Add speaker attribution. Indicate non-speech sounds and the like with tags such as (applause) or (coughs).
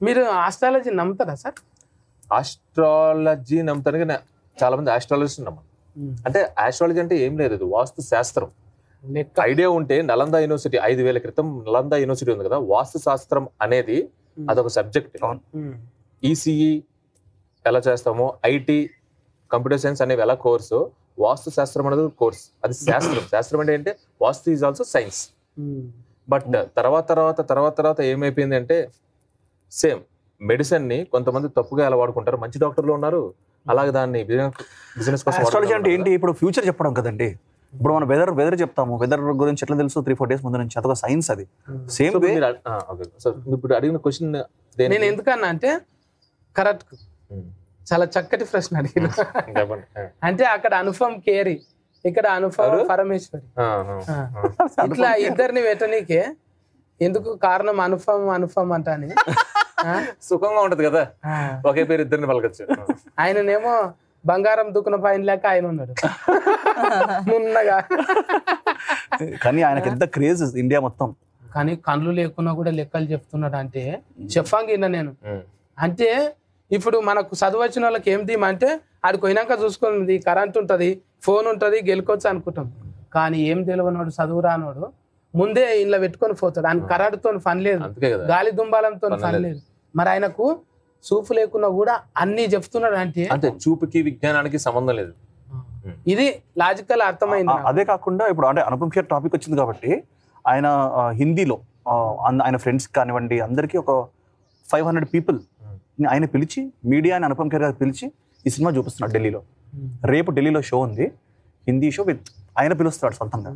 Speaker 1: మీరు ఆస్ట్రాలజీ నమ్ముతారా sir?
Speaker 2: Astrology నమ్ముతాను కానీ చాలా మంది ఆస్ట్రాలజిస్ట్ నమ్మరు అంటే ఆస్ట్రాలజీ అంటే ఏం లేదు ఇది వాస్తు శాస్త్రం.
Speaker 1: లెక్క.
Speaker 2: ఐడియా ఉంటే నలంద యూనివర్సిటీ ఐదు వేల క్రితం నలంద యూనివర్సిటీ ఉంది కదా వాస్తు శాస్త్రం అనేది అదొక సబ్జెక్ట్. ఈసీఈ ఎలా చేస్తామో ఐటీ కంప్యూటర్ సైన్స్ అనేవి ఎలా కోర్సు వాస్తు శాస్త్రం అనేది కోర్స్ అది శాస్త్రం. (coughs) శాస్త్రం అంటే ఏంటంటే వాస్తు ఈజ్ ఆల్సో సైన్స్. బట్ తర్వాత తర్వాత తర్వాత తర్వాత ఏమైపోయింది అంటే సేమ్. మెడిసిన్ని కొంతమంది తప్పుగా ఎలా వాడుకుంటారు మంచి డాక్టర్లు ఉన్నారు. అలాగే దాన్ని బిజినెస్ కోసం
Speaker 3: ఆస్ట్రాలజీ అంటే ఏంటి? ఇప్పుడు ఫ్యూచర్ చెప్పడం కదండి. ఇప్పుడు మనం వెదర్ వెదర్ చెప్తాము. వెదర్ గురించి ఎట్లా తెలుసు? త్రీ ఫోర్ డేస్ ముందు నుంచి. అదొక సైన్స్ అది. సేమ్.
Speaker 2: సో ఇప్పుడు అడిగిన క్వశ్చన్
Speaker 1: నేను ఎందుకన్నా అంటే కరెక్ట్. చాలా చక్కటి ప్రశ్న అడిగిన. అంటే అక్కడ అనుపమ్ కేరి ఇక్కడ అనుపమ్
Speaker 2: ఎవరు?
Speaker 1: పరమేశ్వరి. ఆ. ఇట్లా ఇద్దరిని పెట్టనీకే ఎందుకు కారణం అనుపమ్ అనుపమ్ అంటాని? ఆ? (laughs)
Speaker 2: సుఖంగా ఉంటది కదా. ఒకే పేరు ఇద్దరిని పలకచ్చు.
Speaker 1: ఆయననేమో బంగారం దుక్కున పైన లేక ఆయన ఉన్నాడు. నున్నగా.
Speaker 3: కానీ ఆయనకి ఎంత క్రేజ్ ఇండియా మొత్తం.
Speaker 1: కానీ కళ్ళు లేకున్నా కూడా లెక్కలు చెప్తున్నాడు అంటే చెప్పంగిన నేను. అంటే ఇప్పుడు మనకు చదువు వచ్చిన వాళ్ళకి ఏం అంటే ఆడికి పోయినాక చూసుకుంది కరెంట్ ఉంటుంది ఫోన్ ఉంటుంది గెలుకోవచ్చు అనుకుంటాం. కానీ ఏం తెలియనోడు చదువు రానోడు ముందే ఇంట్లో పెట్టుకొని పోతాడు. ఆయన కరెంట్తో పని లేదు. గాలి దుంబాలంతో
Speaker 2: పని
Speaker 1: లేదు. మరి ఆయనకు చూపు లేకున్నా కూడా అన్ని చెప్తున్నాడు అంటే
Speaker 2: అంటే చూపుకి విజ్ఞానానికి సంబంధం లేదు.
Speaker 1: ఇది లాజికల్ అర్థమైంది.
Speaker 3: అదే కాకుండా ఇప్పుడు అంటే అనుపమ్ ఖేర్ టాపిక్ వచ్చింది కాబట్టి ఆయన హిందీలో ఆయన ఫ్రెండ్స్ కానివ్వండి అందరికీ ఒక ఫైవ్ హండ్రెడ్ పీపుల్ ఆయన పిలిచి మీడియాని అనుపమ్ ఖేర్ గారు పిలిచి ఈ సినిమా చూపిస్తున్నాడు ఢిల్లీలో. రేపు ఢిల్లీలో షో ఉంది. హిందీ షో విత్ ఆయన పిలుస్తాడు సొంతంగా.